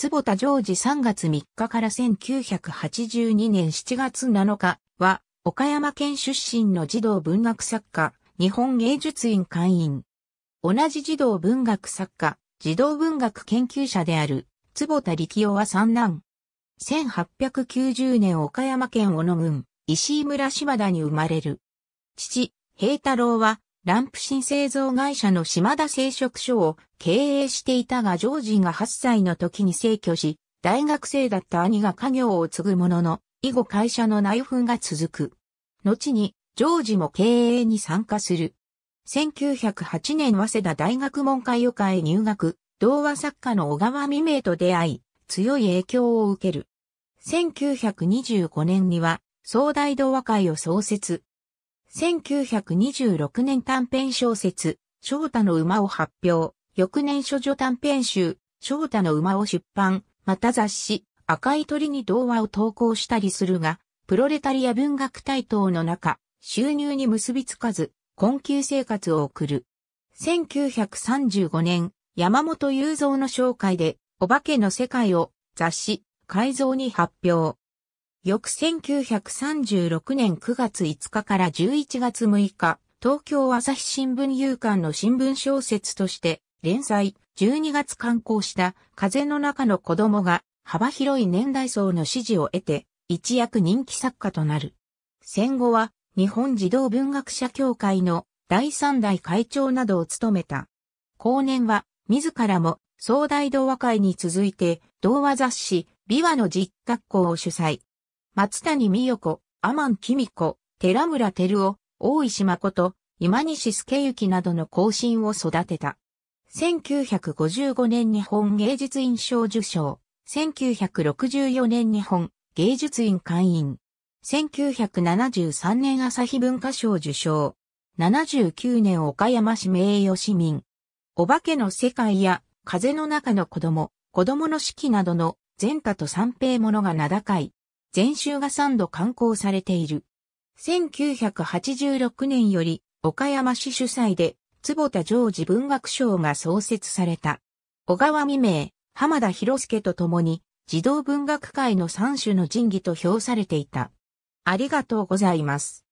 坪田ジョージ3月3日から1982年7月7日は、岡山県出身の児童文学作家、日本芸術院会員。同じ児童文学作家、児童文学研究者である、坪田力夫は三男。1890年岡山県小野郡、石井村島田に生まれる。父、平太郎は、ランプ新製造会社の島田製食所を経営していたがジョージが8歳の時に逝去し、大学生だった兄が家業を継ぐものの、以後会社の内紛が続く。後に、ジョージも経営に参加する。1908年早稲田大学文化予会入学、童話作家の小川未明と出会い、強い影響を受ける。1925年には、総大童話会を創設。1926年短編小説、翔太の馬を発表。翌年処女短編集、翔太の馬を出版。また雑誌、赤い鳥に童話を投稿したりするが、プロレタリア文学台頭の中、収入に結びつかず、困窮生活を送る。1935年、山本雄三の紹介で、お化けの世界を雑誌、改造に発表。翌1936年9月5日から11月6日、東京朝日新聞夕刊の新聞小説として連載12月刊行した風の中の子供が幅広い年代層の支持を得て一躍人気作家となる。戦後は日本児童文学者協会の第三代会長などを務めた。後年は自らも総大童話会に続いて童話雑誌美和の実学校を主催。松谷美代子、阿満紀美子、寺村照夫、大石誠、今西助幸などの後進を育てた。1955年日本芸術院賞受賞。1964年日本芸術院会員。1973年朝日文化賞受賞。79年岡山市名誉市民。お化けの世界や風の中の子供、子供の四季などの前太と三平ものが名高い。全集が3度刊行されている。1986年より岡山市主催で坪田常時文学賞が創設された。小川未明、浜田博介と共に児童文学界の三種の神器と評されていた。ありがとうございます。